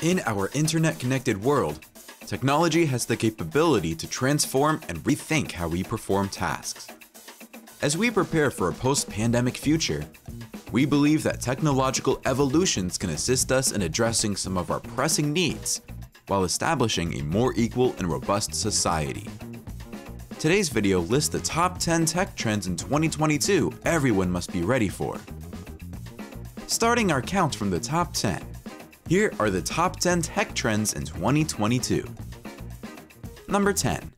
In our internet connected world, technology has the capability to transform and rethink how we perform tasks. As we prepare for a post pandemic future, we believe that technological evolutions can assist us in addressing some of our pressing needs while establishing a more equal and robust society. Today's video lists the top 10 tech trends in 2022 everyone must be ready for. Starting our count from the top 10, here are the top 10 tech trends in 2022. Number 10.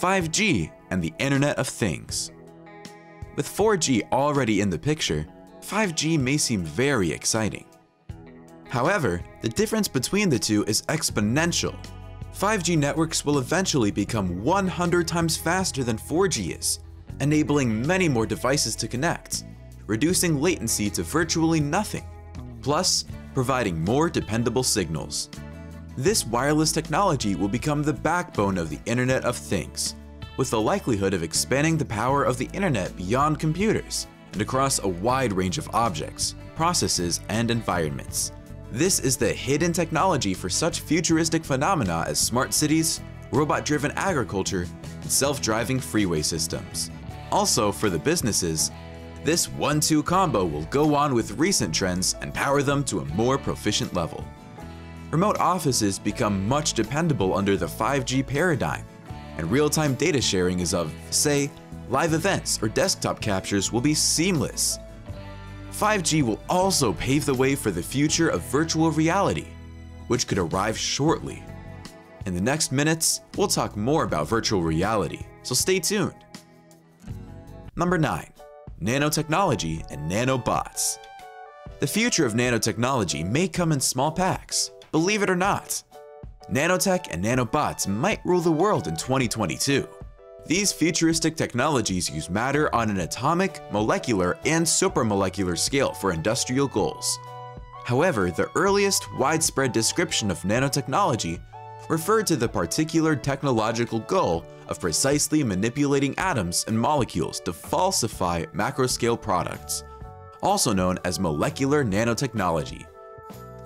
5G and the Internet of Things. With 4G already in the picture, 5G may seem very exciting. However, the difference between the two is exponential. 5G networks will eventually become 100 times faster than 4G is, enabling many more devices to connect, reducing latency to virtually nothing, plus providing more dependable signals. This wireless technology will become the backbone of the Internet of Things, with the likelihood of expanding the power of the internet beyond computers and across a wide range of objects, processes, and environments. This is the hidden technology for such futuristic phenomena as smart cities, robot-driven agriculture, and self-driving freeway systems. Also, for the businesses, this one-two combo will go on with recent trends and power them to a more proficient level. Remote offices become much dependable under the 5G paradigm, and real-time data sharing is of, say, live events or desktop captures will be seamless 5G will also pave the way for the future of virtual reality, which could arrive shortly. In the next minutes, we'll talk more about virtual reality, so stay tuned. Number 9. Nanotechnology and Nanobots The future of nanotechnology may come in small packs, believe it or not. Nanotech and nanobots might rule the world in 2022. These futuristic technologies use matter on an atomic, molecular, and supramolecular scale for industrial goals. However, the earliest widespread description of nanotechnology referred to the particular technological goal of precisely manipulating atoms and molecules to falsify macroscale products, also known as molecular nanotechnology.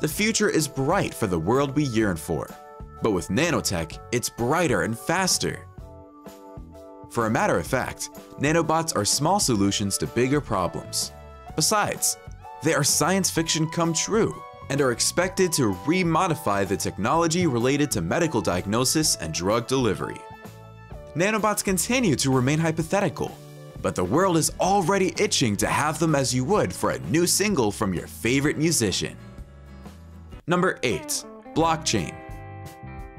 The future is bright for the world we yearn for, but with nanotech, it's brighter and faster. For a matter of fact, nanobots are small solutions to bigger problems. Besides, they are science fiction come true and are expected to remodify the technology related to medical diagnosis and drug delivery. Nanobots continue to remain hypothetical, but the world is already itching to have them as you would for a new single from your favorite musician. Number 8. Blockchain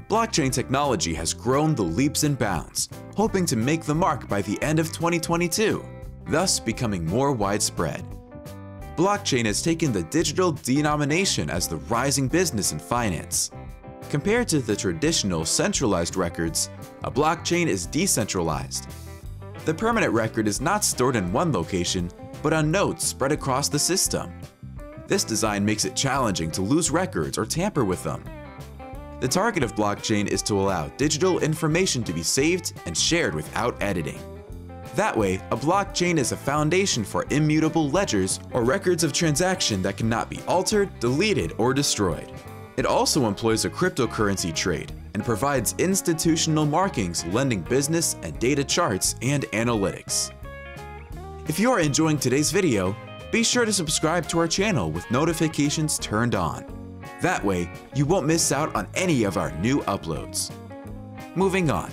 blockchain technology has grown the leaps and bounds, hoping to make the mark by the end of 2022, thus becoming more widespread. Blockchain has taken the digital denomination as the rising business in finance. Compared to the traditional centralized records, a blockchain is decentralized. The permanent record is not stored in one location, but on nodes spread across the system. This design makes it challenging to lose records or tamper with them. The target of blockchain is to allow digital information to be saved and shared without editing. That way, a blockchain is a foundation for immutable ledgers or records of transaction that cannot be altered, deleted, or destroyed. It also employs a cryptocurrency trade and provides institutional markings lending business and data charts and analytics. If you are enjoying today's video, be sure to subscribe to our channel with notifications turned on. That way, you won't miss out on any of our new uploads. Moving on.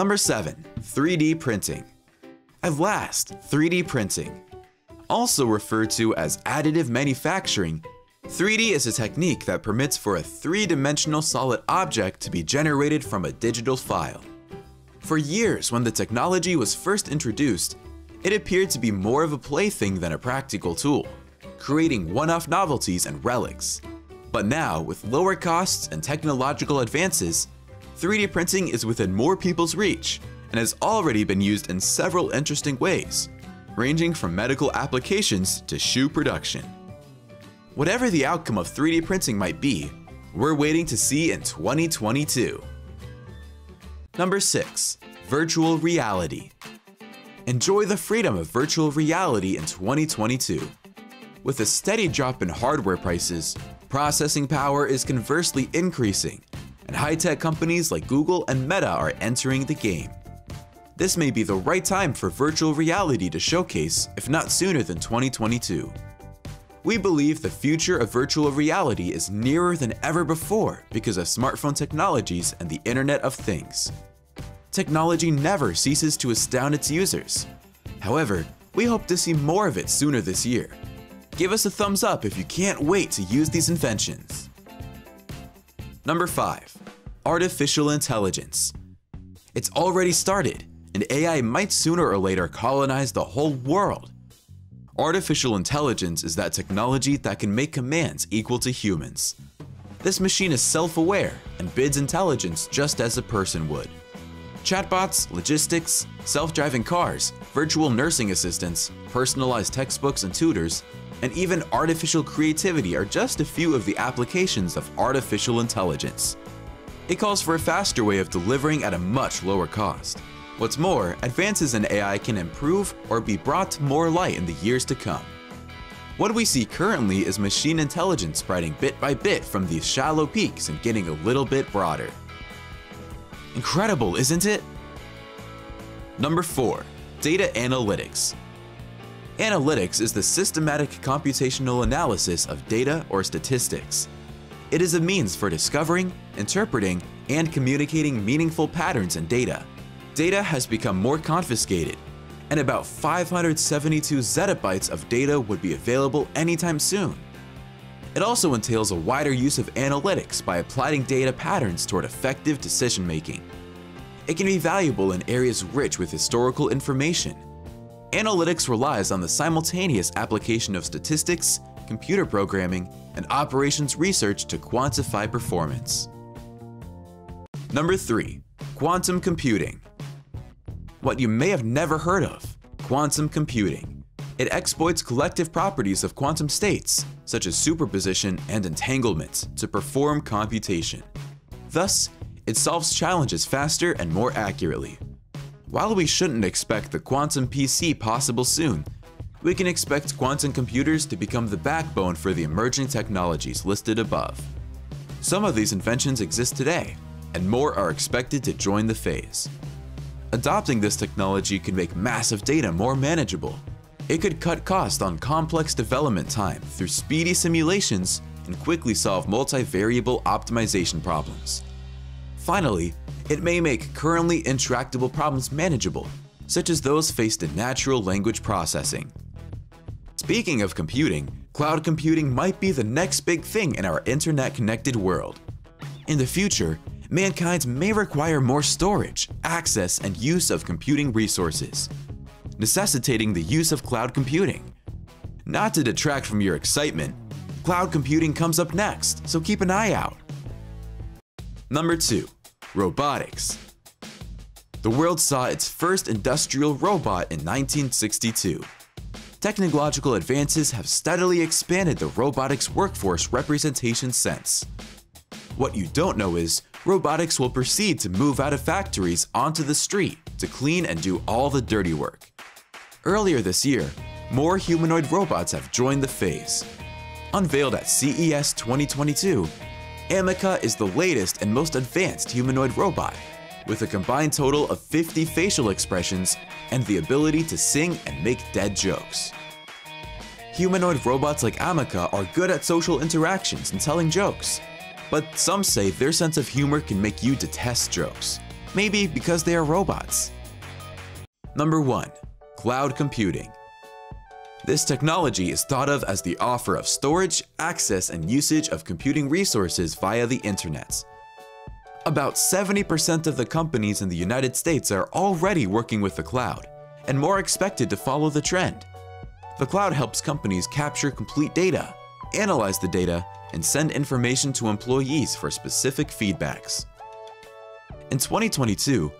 Number 7. 3D Printing At last, 3D printing. Also referred to as additive manufacturing, 3D is a technique that permits for a three-dimensional solid object to be generated from a digital file. For years, when the technology was first introduced, it appeared to be more of a plaything than a practical tool, creating one-off novelties and relics. But now, with lower costs and technological advances, 3D printing is within more people's reach and has already been used in several interesting ways, ranging from medical applications to shoe production. Whatever the outcome of 3D printing might be, we're waiting to see in 2022. Number 6. Virtual Reality Enjoy the freedom of virtual reality in 2022. With a steady drop in hardware prices, processing power is conversely increasing, and high-tech companies like Google and Meta are entering the game. This may be the right time for virtual reality to showcase, if not sooner than 2022. We believe the future of virtual reality is nearer than ever before because of smartphone technologies and the Internet of Things. Technology never ceases to astound its users. However, we hope to see more of it sooner this year. Give us a thumbs up if you can't wait to use these inventions. Number 5. Artificial Intelligence It's already started, and AI might sooner or later colonize the whole world. Artificial intelligence is that technology that can make commands equal to humans. This machine is self-aware and bids intelligence just as a person would. Chatbots, logistics, self-driving cars, virtual nursing assistants, personalized textbooks and tutors, and even artificial creativity are just a few of the applications of artificial intelligence. It calls for a faster way of delivering at a much lower cost. What's more, advances in AI can improve or be brought to more light in the years to come. What we see currently is machine intelligence spreading bit by bit from these shallow peaks and getting a little bit broader. Incredible, isn't it? Number 4. Data Analytics Analytics is the systematic computational analysis of data or statistics. It is a means for discovering, interpreting, and communicating meaningful patterns in data data has become more confiscated, and about 572 zettabytes of data would be available anytime soon. It also entails a wider use of analytics by applying data patterns toward effective decision making. It can be valuable in areas rich with historical information. Analytics relies on the simultaneous application of statistics, computer programming, and operations research to quantify performance. Number 3. Quantum Computing what you may have never heard of, quantum computing. It exploits collective properties of quantum states, such as superposition and entanglement, to perform computation. Thus, it solves challenges faster and more accurately. While we shouldn't expect the quantum PC possible soon, we can expect quantum computers to become the backbone for the emerging technologies listed above. Some of these inventions exist today, and more are expected to join the phase. Adopting this technology could make massive data more manageable. It could cut costs on complex development time through speedy simulations and quickly solve multivariable optimization problems. Finally, it may make currently intractable problems manageable, such as those faced in natural language processing. Speaking of computing, cloud computing might be the next big thing in our internet-connected world. In the future, mankind may require more storage, access, and use of computing resources, necessitating the use of cloud computing. Not to detract from your excitement, cloud computing comes up next, so keep an eye out. Number 2. Robotics The world saw its first industrial robot in 1962. Technological advances have steadily expanded the robotics workforce representation since. What you don't know is, robotics will proceed to move out of factories onto the street to clean and do all the dirty work. Earlier this year, more humanoid robots have joined the phase. Unveiled at CES 2022, Ameca is the latest and most advanced humanoid robot, with a combined total of 50 facial expressions and the ability to sing and make dead jokes. Humanoid robots like Ameca are good at social interactions and telling jokes, but some say their sense of humor can make you detest jokes, maybe because they are robots. Number 1. Cloud Computing This technology is thought of as the offer of storage, access, and usage of computing resources via the internet. About 70% of the companies in the United States are already working with the cloud, and more expected to follow the trend. The cloud helps companies capture complete data, analyze the data, and send information to employees for specific feedbacks. In 2022,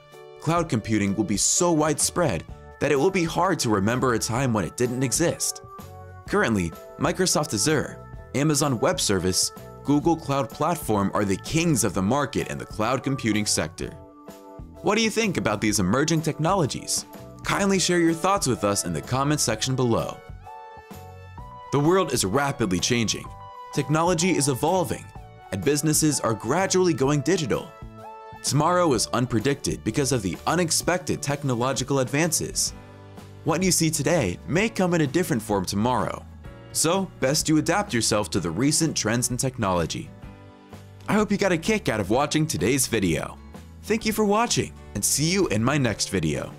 cloud computing will be so widespread that it will be hard to remember a time when it didn't exist. Currently, Microsoft Azure, Amazon Web Service, Google Cloud Platform are the kings of the market in the cloud computing sector. What do you think about these emerging technologies? Kindly share your thoughts with us in the comments section below. The world is rapidly changing, Technology is evolving, and businesses are gradually going digital. Tomorrow is unpredicted because of the unexpected technological advances. What you see today may come in a different form tomorrow, so best you adapt yourself to the recent trends in technology. I hope you got a kick out of watching today's video. Thank you for watching, and see you in my next video.